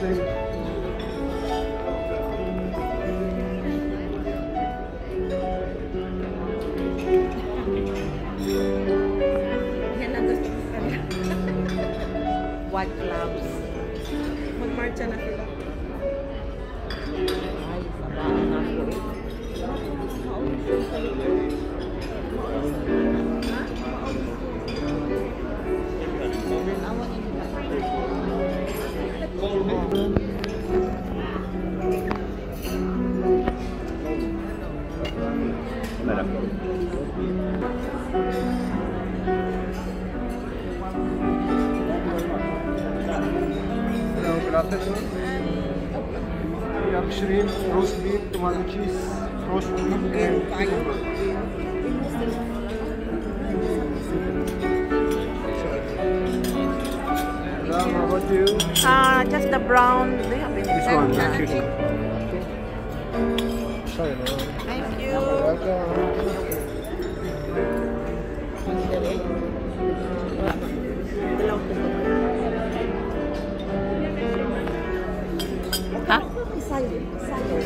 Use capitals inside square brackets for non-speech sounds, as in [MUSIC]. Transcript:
country. [LAUGHS] white gloves. Magmarcha na Roast beef, tomato cheese, roast beef, and how about you? Ah, just the brown. Do you have any This one, thank you. Sorry, no. Thank you. Welcome. Ha? Isayo. Isayo.